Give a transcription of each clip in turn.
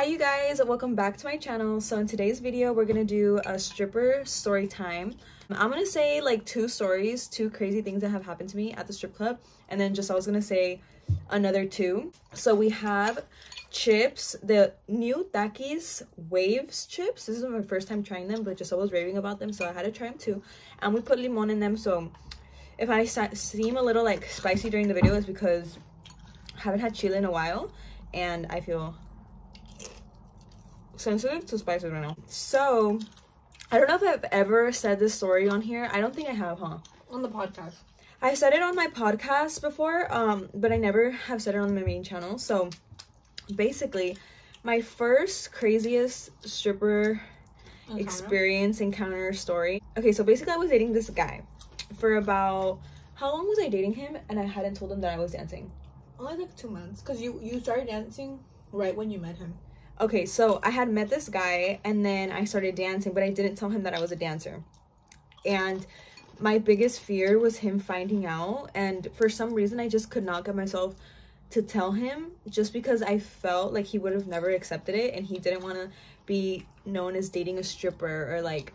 Hi you guys, welcome back to my channel. So in today's video, we're gonna do a stripper story time. I'm gonna say like two stories, two crazy things that have happened to me at the strip club. And then just I was gonna say another two. So we have chips, the new Takis Waves chips. This is my first time trying them, but just I was raving about them, so I had to try them too. And we put limon in them, so if I seem a little like spicy during the video, it's because I haven't had chili in a while, and I feel sensitive to spices right now. So, I don't know if I've ever said this story on here. I don't think I have, huh? On the podcast. I said it on my podcast before, um, but I never have said it on my main channel. So, basically, my first craziest stripper encounter. experience encounter story. Okay, so basically, I was dating this guy for about how long was I dating him, and I hadn't told him that I was dancing. Only like two months, cause you you started dancing right when you met him okay, so I had met this guy and then I started dancing, but I didn't tell him that I was a dancer. And my biggest fear was him finding out. And for some reason, I just could not get myself to tell him just because I felt like he would have never accepted it and he didn't want to be known as dating a stripper or like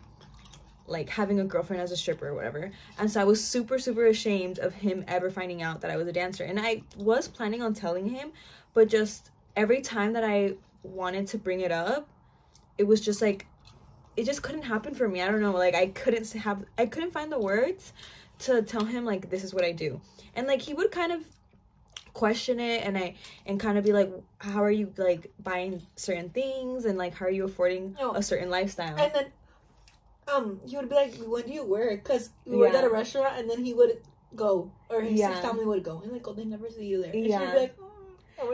like having a girlfriend as a stripper or whatever. And so I was super super ashamed of him ever finding out that I was a dancer. And I was planning on telling him, but just every time that I wanted to bring it up, it was just like it just couldn't happen for me. I don't know, like I couldn't have I couldn't find the words to tell him like this is what I do. And like he would kind of question it and I and kind of be like how are you like buying certain things and like how are you affording oh. a certain lifestyle? And then um he would be like when do you work? Cuz we yeah. worked at a restaurant and then he would go or his yeah. family would go and like oh they never see you there. And yeah. Like,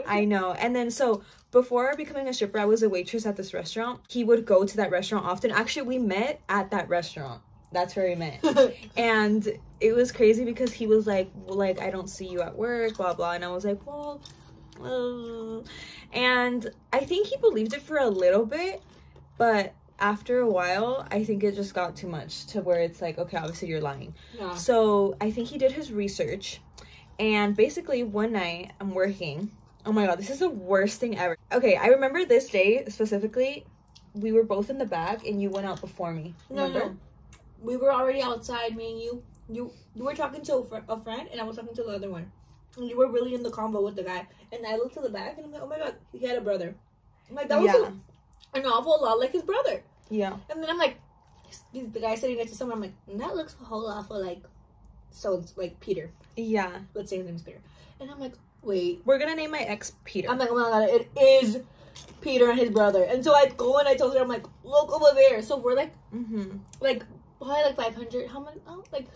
I know. And then so before becoming a stripper, I was a waitress at this restaurant. He would go to that restaurant often. Actually, we met at that restaurant. That's where we met. and it was crazy because he was like, well, like I don't see you at work, blah blah. And I was like, well, uh. and I think he believed it for a little bit, but after a while, I think it just got too much to where it's like, okay, obviously you're lying. Yeah. So I think he did his research. And basically, one night I'm working Oh my god, this is the worst thing ever. Okay, I remember this day specifically. We were both in the back and you went out before me. Remember? No, no. We were already outside, me and you. You you were talking to a, fr- a friend and I was talking to the other one. And you were really in the convo with the guy. And I looked to the back and I'm like, oh my god, he had a brother. I'm like, that was yeah. a, an awful lot like his brother. Yeah. And then I'm like, the guy sitting next to someone, I'm like, mm, that looks a whole awful like, so like Peter. Yeah. Let's say his name's Peter. And I'm like, wait. We're gonna name my ex Peter. I'm like, oh my god, it is Peter and his brother. And so I go and I told her, I'm like, look over there. So we're like, mm-hmm. like probably like 500, how many? Oh, like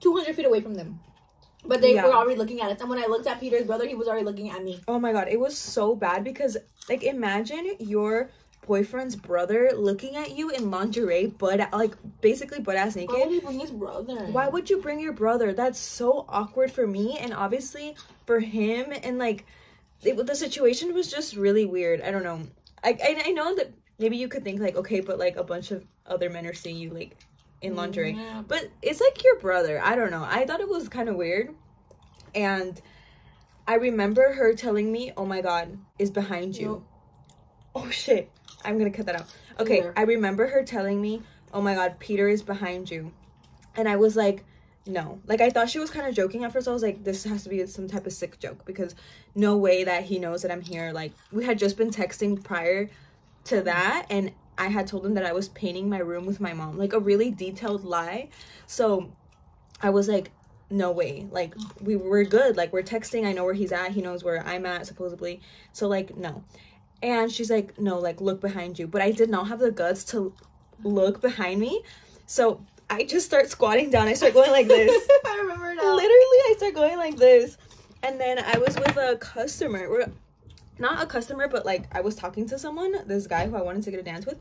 200 feet away from them. But they yeah. were already looking at us. And when I looked at Peter's brother, he was already looking at me. Oh my god, it was so bad because like imagine your boyfriend's brother looking at you in lingerie, but like basically butt ass naked. Oh, Why would he bring his brother? Why would you bring your brother? That's so awkward for me, and obviously for him. And like, it, the situation was just really weird. I don't know. I, I I know that maybe you could think like, okay, but like a bunch of other men are seeing you like in lingerie, yeah. but it's like your brother. I don't know. I thought it was kind of weird, and. I remember her telling me, "Oh my god, is behind you." Nope. Oh shit. I'm gonna cut that out. Okay, yeah. I remember her telling me, "Oh my God, Peter is behind you," and I was like, "No." Like I thought she was kind of joking at first. I was like, "This has to be some type of sick joke because no way that he knows that I'm here." Like we had just been texting prior to that, and I had told him that I was painting my room with my mom, like a really detailed lie. So I was like, no way like we were good like we're texting i know where he's at he knows where i'm at supposedly so like no and she's like, no, like look behind you. But I did not have the guts to look behind me. So I just start squatting down. I start going like this. I remember now. Literally, I start going like this. And then I was with a customer. We're not a customer, but like I was talking to someone, this guy who I wanted to get a dance with,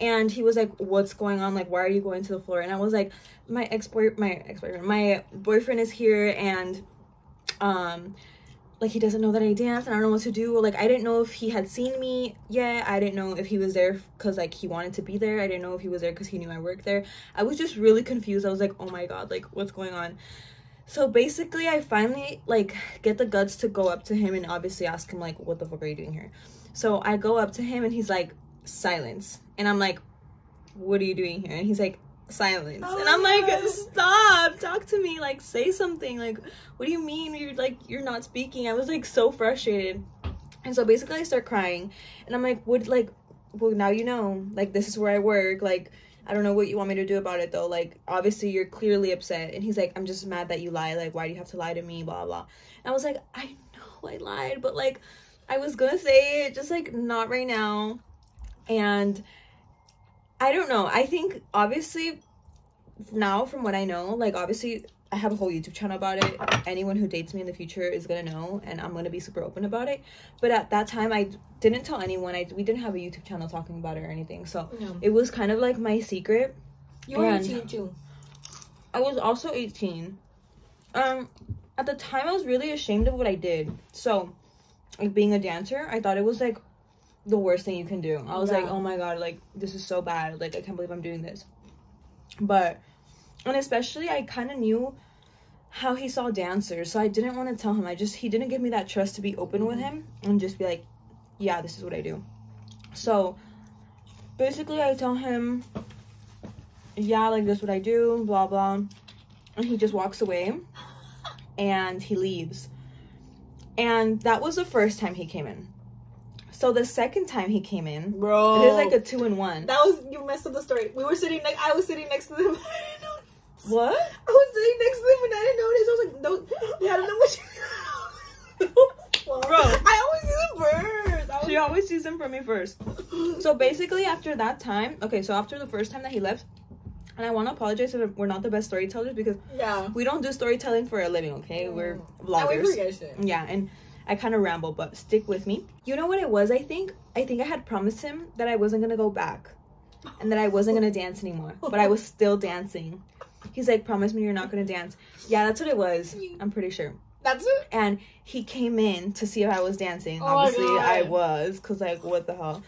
and he was like, "What's going on? Like, why are you going to the floor?" And I was like, "My ex boy, my ex boyfriend, my boyfriend is here, and um, like he doesn't know that I dance and I don't know what to do. Like I didn't know if he had seen me yet. I didn't know if he was there because like he wanted to be there. I didn't know if he was there because he knew I worked there. I was just really confused. I was like, oh my god, like what's going on? So basically, I finally like get the guts to go up to him and obviously ask him like, what the fuck are you doing here? So I go up to him and he's like, silence. And I'm like, what are you doing here? And he's like, silence. Oh and I'm like, God. stop, talk to me, like say something. Like, what do you mean you're like you're not speaking? I was like so frustrated. And so basically I start crying and I'm like, would like well now you know. Like this is where I work. Like I don't know what you want me to do about it though. Like obviously you're clearly upset. And he's like, I'm just mad that you lie. Like why do you have to lie to me? Blah blah. And I was like, I know I lied, but like I was gonna say it, just like not right now. And I don't know. I think obviously now from what I know, like obviously I have a whole YouTube channel about it. Anyone who dates me in the future is gonna know, and I'm gonna be super open about it. But at that time, I didn't tell anyone. I we didn't have a YouTube channel talking about it or anything, so No. it was kind of like my secret. You were 18 too. I was also 18. Um, at the time, I was really ashamed of what I did. So, like being a dancer, I thought it was like the worst thing you can do. I was like, oh my god, like this is so bad. Like I can't believe I'm doing this. But, and especially, I kind of knew how he saw dancers, so I didn't want to tell him. I just he didn't give me that trust to be open with him and just be like, yeah, this is what I do. So, basically, I tell him yeah, like this is what I do, blah blah. And he just walks away and he leaves. And that was the first time he came in. So the second time he came in, Bro. it was like a two in one. That was you messed up the story. We were sitting next. I was sitting next to them. I didn't know. What? I was sitting next to them and I didn't notice. I was like, no, yeah, I don't know what you. Bro, Bro. I always do the birds. I She always sees him from me first. So basically, after that time, okay, so after the first time that he left, and I want to apologize if we're not the best storytellers because yeah. we don't do storytelling for a living, okay? We're And we vloggers. forget shit. Yeah, and I kind of ramble, but stick with me. You know what it was? I think I think I had promised him that I wasn't gonna go back, and that I wasn't gonna dance anymore. But I was still dancing. He's like, "Promise me you're not gonna dance." Yeah, that's what it was. I'm pretty sure. That's it. And he came in to see if I was dancing. Oh Obviously. I was, cause like, what the hell?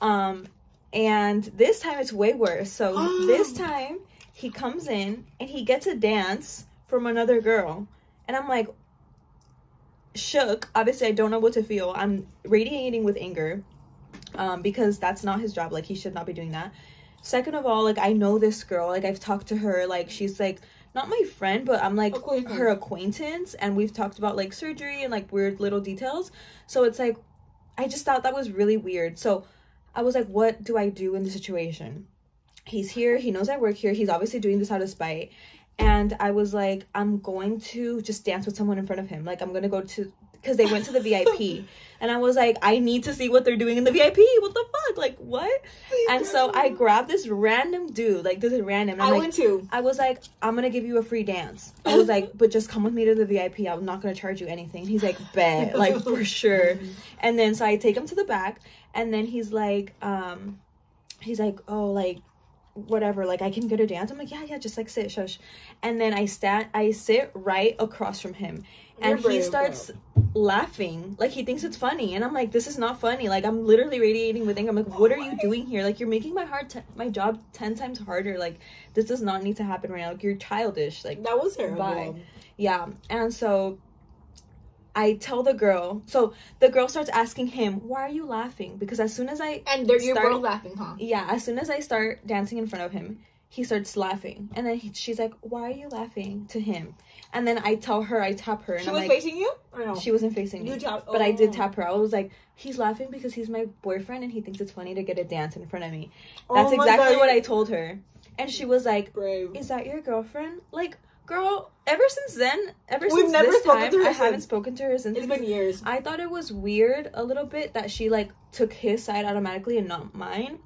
Um, and this time it's way worse. So this time he comes in and he gets a dance from another girl, and I'm like shook. Obviously, I don't know what to feel. I'm radiating with anger, um, because that's not his job. Like he should not be doing that. Second of all, like I know this girl. Like I've talked to her. Like she's like not my friend, but I'm like Acquaintance. her acquaintance, and we've talked about like surgery and like weird little details. So it's like I just thought that was really weird. So I was like, what do I do in the situation? He's here. He knows I work here. He's obviously doing this out of spite. And I was like, I'm going to just dance with someone in front of him. Like, I'm going to go to, because they went to the VIP. and I was like, I need to see what they're doing in the VIP. What the fuck? Like, what? And so I grabbed this random dude. Like, this is random. And I like, went to. I was like, I'm gonna give you a free dance. I was like, but just come with me to the VIP. I'm not gonna charge you anything. He's like, bet, like for sure. And then so I take him to the back, and then he's like, um, he's like, oh, like whatever, like I can go to dance. I'm like, yeah, yeah, just like sit, shush. And then I stand, I sit right across from him, and You're he brave, starts laughing. Like he thinks it's funny. And i'm like this is not funny. Like i'm literally radiating with anger. I'm like what are you doing here? Like you're making my heart my job 10 times harder. Like this does not need to happen right now. Like you're childish. Like That was terrible. Bye. yeah. And so i tell the girl so the girl starts asking him why are you laughing because as soon as i And they're, you're Start- both laughing, huh? yeah as soon as i start dancing in front of him he starts laughing and then he, she's like why are you laughing to him and then i tell her i tap her and She i'm was like facing you? No? she wasn't facing me You tap- but I did oh. tap her. I was like, he's laughing because he's my boyfriend and he thinks it's funny to get a dance in front of me. Oh That's my exactly God, what I told her. And she was like, Brave. Is that your girlfriend? Like, girl, ever since then, ever We've since never this spoken time, to her I haven't spoken to her since. It's been years. I thought it was weird a little bit that she like took his side automatically and not mine.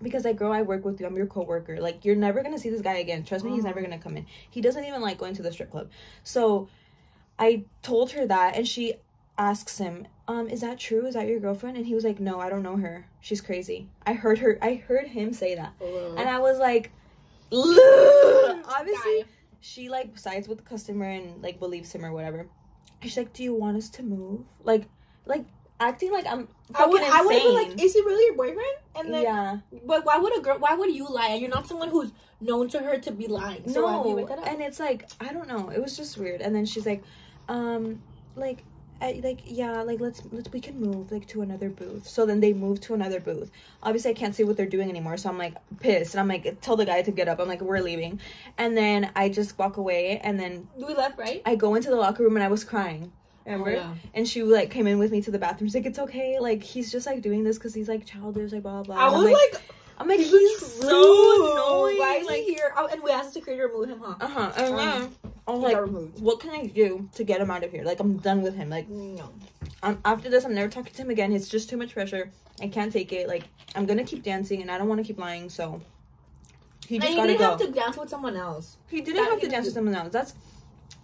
Because like girl, I work with you. I'm your coworker. Like you're never gonna see this guy again. Trust me, he's never gonna come in. He doesn't even like going to the strip club. So I told her that and she asks him, um, is that true? Is that your girlfriend? And he was like, No, I don't know her. She's crazy. I heard her I heard him say that. And I was like, obviously Die. She like sides with the customer and like believes him or whatever. She's like, Do you want us to move? Like like acting like I'm I fucking would, I would insane. like, is he really your boyfriend? And then, yeah. but why would a girl? Why would you lie? And you're not someone who's known to her to be lying. So why would you no, make that up? and it's like I don't know. It was just weird. And then she's like, um, like I, like yeah like let's let's we can move like to another booth. So then they move to another booth. Obviously i can't see what they're doing anymore so i'm like pissed and i'm like tell the guy to get up. I'm like we're leaving. And then i just walk away and then We left, right? i go into the locker room and i was crying remember? Oh, yeah. and she like came in with me to the bathroom. She's like it's okay. Like he's just like doing this because he's like childish like blah blah I was like, i'm like he's, he's, so annoying Why is like he here? Oh, and we asked the security to remove him, huh? uh-huh and then i was He like what can i do to get him out of here like i'm done with him like No. um, after this, I'm never talking to him again. It's just too much pressure. I can't take it. Like, I'm gonna keep dancing, and I don't want to keep lying. So he just he gotta didn't go. have to dance with someone else. he didn't that have to dance with someone else. That's,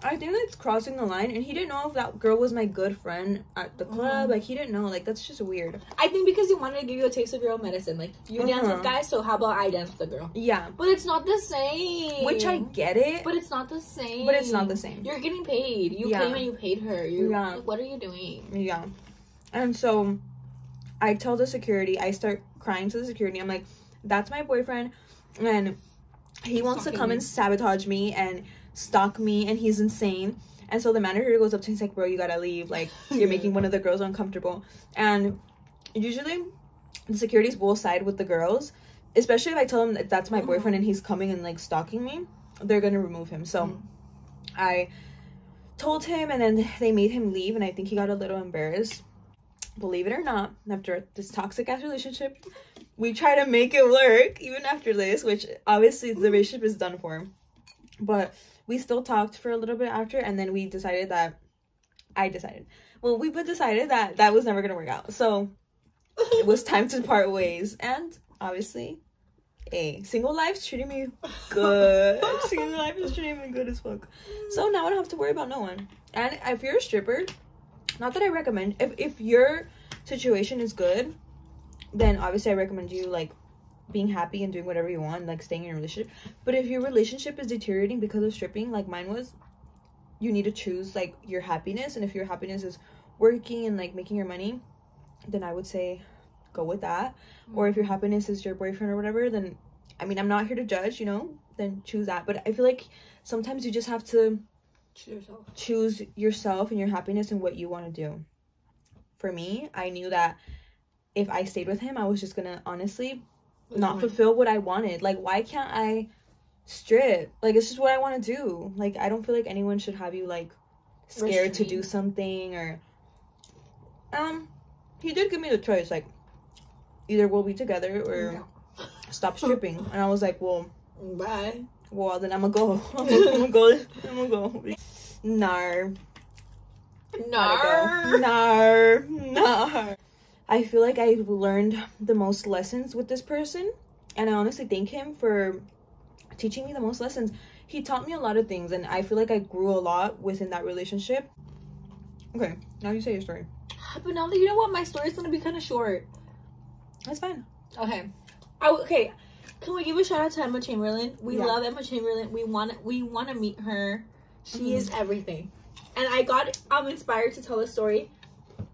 I think that's crossing the line. And he didn't know if that girl was my good friend at the club. Mhm. Like, he didn't know. Like, that's just weird. I think because he wanted to give you a taste of your own medicine. Like you dance Uh-huh. with guys, so how about I dance with the girl? Yeah, But it's not the same. which I get it. But it's not the same. But it's not the same. You're getting paid. You Yeah. came and you paid her. You Yeah. like, what are you doing? Yeah. And so I tell the security, I start crying to the security. I'm like, that's my boyfriend. And he wants to come and sabotage me and stalk me. And he's insane. And so the manager goes up to him, he's like, bro, you gotta leave. Like, you're making one of the girls uncomfortable. And usually the securities will side with the girls, especially if I tell them that that's my Mhm. boyfriend and he's coming and like stalking me, they're gonna remove him. So Mhm. I told him, and then they made him leave, and I think he got a little embarrassed. Believe it or not, after this toxic ass relationship, we try to make it work even after this, which obviously the relationship is done for. But we still talked for a little bit after, and then we decided that I decided. Well, we both decided that that was never gonna work out. So it was time to part ways, and obviously, a single life's treating me good. single life is treating me good as fuck. So now I don't have to worry about no one. And if you're a stripper, not that I recommend. If if your situation is good, then obviously I recommend you like being happy and doing whatever you want, like staying in a relationship. But if your relationship is deteriorating because of stripping, like mine was, you need to choose like your happiness. And if your happiness is working and like making your money, then I would say go with that. Mm-hmm. Or if your happiness is your boyfriend or whatever, then I mean I'm not here to judge, you know, then choose that. But I feel like sometimes you just have to Choose yourself. choose yourself and your happiness and what you want to do. For me, I knew that if I stayed with him, I was just gonna honestly not fulfill what I wanted. Like, why can't I strip? Like, it's just what I want to do. Like, I don't feel like anyone should have you like scared to do something or. Um, he did give me the choice. Like, either we'll be together or No. stop stripping. And I was like, well, Bye. well, then I'm gonna go. I'm gonna go. I'm gonna go. Nar. Go. Nar. Nar. I feel like I've learned the most lessons with this person, and I honestly thank him for teaching me the most lessons. He taught me a lot of things, and I feel like I grew a lot within that relationship. Okay, now you say your story. But now that you know what, my story's gonna be kind of short. That's fine. Okay. I, okay. Can we give a shout out to Emma Chamberlain? We Yeah. love Emma Chamberlain. We want we want to meet her. She Mhm. is everything. And I got I'm inspired to tell a story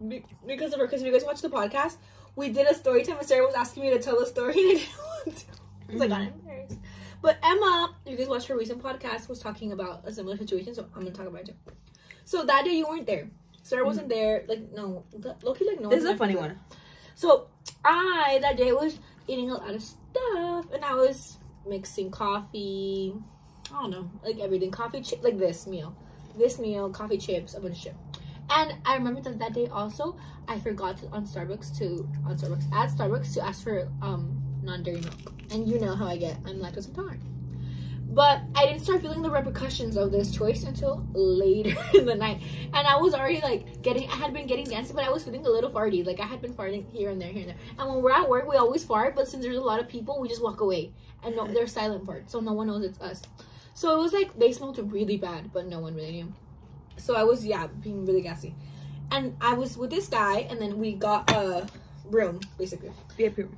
be- because of her. Because if you guys watch the podcast, we did a story time and Sarah was asking me to tell a story and I didn't want to. Because I got Mhm. embarrassed. But Emma, you guys watched her recent podcast, was talking about a similar situation. So I'm gonna talk about it. too. So that day you weren't there. Sarah wasn't there. Like no, Loki like no. This is a funny one. so I that day was eating a lot of stuff, and I was mixing coffee. I don't know, like everything, coffee chip, like this meal, this meal, coffee chips, a bunch of shit. And I remember that that day also, I forgot to, on Starbucks to on Starbucks at Starbucks to ask for um non dairy milk, and you know how I get, I'm lactose intolerant. But I didn't start feeling the repercussions of this choice until later in the night. And I was already like getting, I had been getting dancing, but I was feeling a little farty. Like I had been farting here and there, here and there. And when we're at work, we always fart, but since there's a lot of people, we just walk away. And no, they're silent farts, so no one knows it's us. So it was like they smelled really bad, but no one really knew. So I was, yeah, being really gassy. And I was with this guy, and then we got a room, basically. A peer.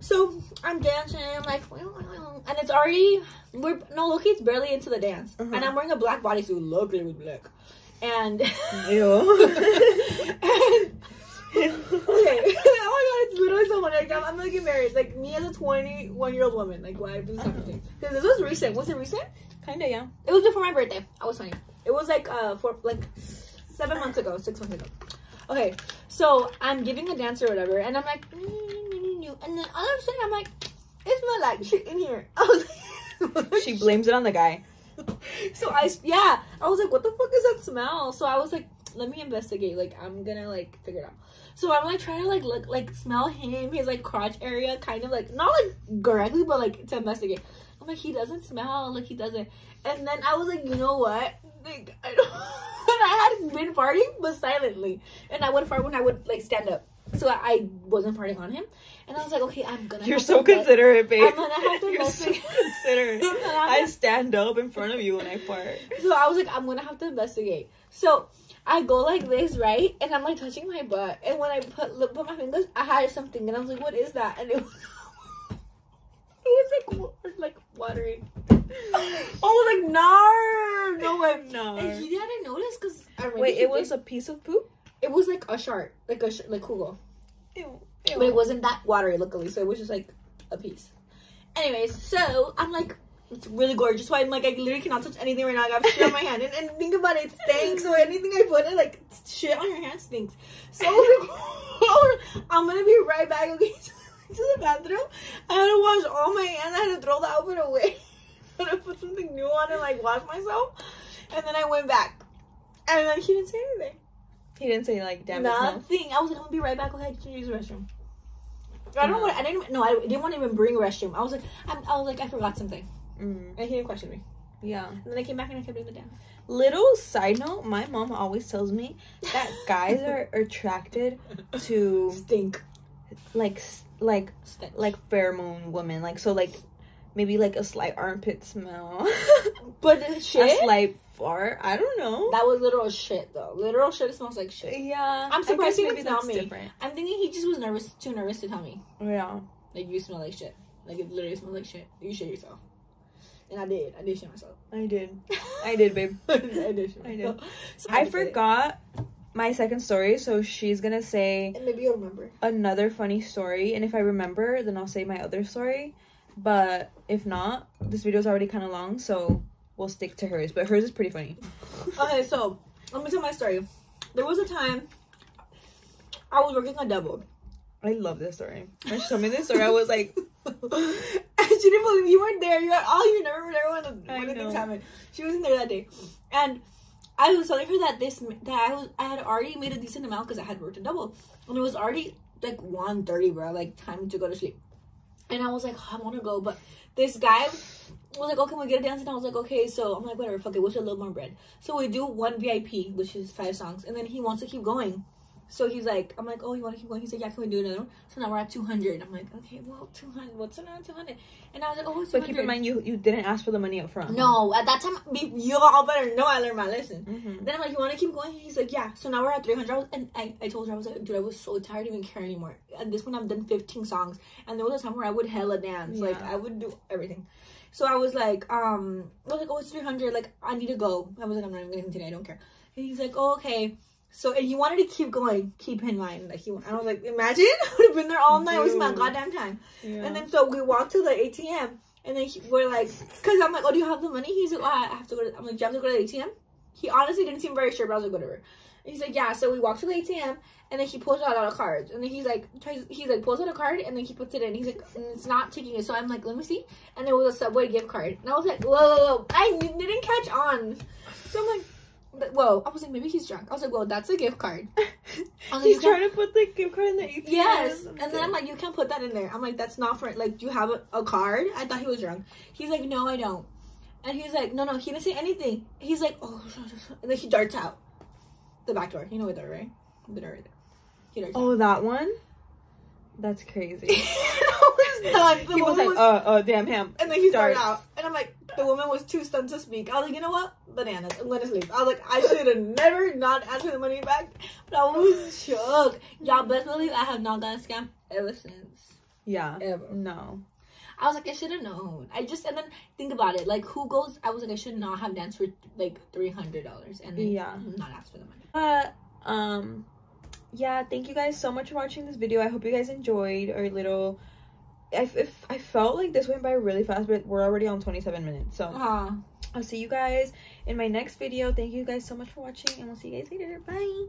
So I'm dancing, I'm like, and it's already we're no look, it's barely into the dance, Uh-huh. and I'm wearing a black bodysuit, luckily with black, and Ew. okay, oh my god, it's literally so funny. Like, I'm, I'm gonna get married, like me as a 21 year old woman, like why this happening? Because this was recent. Was it recent? Kinda, yeah. It was before my birthday. I was 20. It was like uh for like seven months ago, six months ago. Okay, so I'm giving a dance or whatever, and I'm like, "Mm, mm, mm, mm," and then all of a sudden I'm like, it's smells like shit in here. I was like, She blames it on the guy. so I yeah, I was like, what the fuck is that smell? So I was like, let me investigate. Like I'm gonna like figure it out. So I'm like trying to like look like smell him, his like crotch area, kind of like not like directly, but like to investigate. I'm like, he doesn't smell, like he doesn't. And then I was like, you know what? Like I don't. I had been farting, but silently. And I would fart when I would like stand up. So I, I wasn't farting on him. And I was like, okay, I'm gonna. You're so to considerate, babe. I'm gonna have to You're so investigate. considerate. I'm gonna have I stand up in front of you when I fart. So I was like, I'm gonna have to investigate. So I go like this, right? And I'm like touching my butt. And when I put look, put my fingers, I had something, and I was like, what is that? And it was, it was like like watering. I was like, no, no way. No. And he didn't notice because Wait, it was a piece of poop? it was like a shard, like a sh- like kugel. Ew. But it wasn't that watery, luckily. So it was just like a piece. Anyways, so I'm like, it's really gorgeous. So I'm like, I literally cannot touch anything right now. I got shit on my hand. And, and think about it, it stinks. So anything I put it, like, shit on your hand stinks. So I'm gonna be right back okay, to the bathroom. I had to wash all my hands. I had to throw the outfit away. To put something new on and like wash myself. And then I went back. And then he didn't say anything. He didn't say like damn. Nothing. I was like, I'm gonna be right back. Okay, can you use the restroom? I don't want. I didn't. No, I didn't want to even bring a restroom. I was like, I'm, I was like, I forgot something, Mm, and he didn't question me. yeah. And then I came back and I kept doing the dance. Little side note, my mom always tells me that guys are attracted to Stink. like like Stink. like pheromone women. Like so like maybe like a slight armpit smell. But the a shit. slight fart. I don't know. That was literal shit though. Literal shit smells like shit. yeah. I'm surprised he didn't that's me. different. I'm thinking he just was nervous, too nervous to tell me. Yeah. Like you smell like shit. Like it literally smells like shit. You shit yourself. And I did. I did shit myself. I did. I did, babe. I did shit I myself. did. So I it. forgot my second story, so she's gonna say And maybe you'll remember. another funny story, and if I remember, then I'll say my other story. But if not, this video is already kind of long, so we'll stick to hers. But hers is pretty funny. Okay, so let me tell my story. There was a time I was working a double. I love this story. When she told me this story, I was like, and she didn't believe you weren't there. You were all you never remember when the, when the things happened. She wasn't there that day, and I was telling her that this that I was I had already made a decent amount because I had worked a double, and it was already like one thirty, bro. Like time to go to sleep, and I was like, oh, I want to go, but this guy was like, "Oh, can we get a dance?" And I was like, "Okay." So I'm like, "Whatever, fuck it. What's a little more bread?" So we do one VIP, which is five songs, and then he wants to keep going. So he's like, I'm like, oh, you want to keep going? He's like, yeah, can we do another one? So now we're at 200. I'm like, okay, well, 200. What's another 200? And I was like, oh, it's 200. but keep in mind, you you didn't ask for the money up front. No, at that time, be- you all better know I learned my lesson. Mhm. Then I'm like, you want to keep going? He's like, yeah. So now we're at 300. I was, and I, I told her, I was like, dude, I was so tired to even care anymore. At this point, I've done 15 songs. And there was a time where I would hella dance. Like, I would do everything. So I was like, um, I was like, oh, it's 300. Like, I need to go. I was like, I'm not even going to continue. I don't care. And he's like, oh, okay. So, and he wanted to keep going. Keep in mind. Like, he, I was like, imagine? I would have been there all night. It was my goddamn time. Yeah. And then so we walked to the ATM, and then he, we're like, because I'm like, oh, do you have the money? He's like, oh, I have to go. To, I'm like, do you have to go to the ATM? He honestly didn't seem very sure, but I was like, whatever. And he's like, yeah. So we walked to the ATM, and then he pulls out a lot of cards, and then he's like, tries, he's like pulls out a card, and then he puts it in. He's like, "Mm, it's not taking it. So I'm like, let me see. And there was a Subway gift card, and I was like, whoa, whoa, whoa. I didn't catch on. So I'm like. But- Whoa! I was like, maybe he's drunk. I was like, well, that's a gift card. Like, He's trying to put the gift card in the ATM. Yes. And then I'm like, you can't put that in there. I'm like, that's not for like. Do you have a, a card? I thought he was drunk. He's like, no, I don't. And he's like, no, no, he didn't say anything. He's like, oh, and then he darts out the back door. You know where door, right? The door right there. He darts out. oh, that one. That's crazy. Done. The he was like, was, uh, uh, damn him. and then he darts. out, and I'm like, the woman was too stunned to speak. I was like, you know what? Bananas. I'm gonna sleep. I was like, I should have never not asked for the money back, but I was shook. Y'all best believe I have not gotten scammed ever since. Yeah. Ever. No. I was like, I should have known. I just and then think about it. Like, who goes? I was like, I should not have danced for like three hundred dollars and then Yeah. not ask for the money. But um yeah, thank you guys so much for watching this video. I hope you guys enjoyed our little I, if, I felt like this went by really fast, but we're already on 27 minutes. So Uh, I'll see you guys in my next video. Thank you guys so much for watching, and we'll see you guys later. Bye.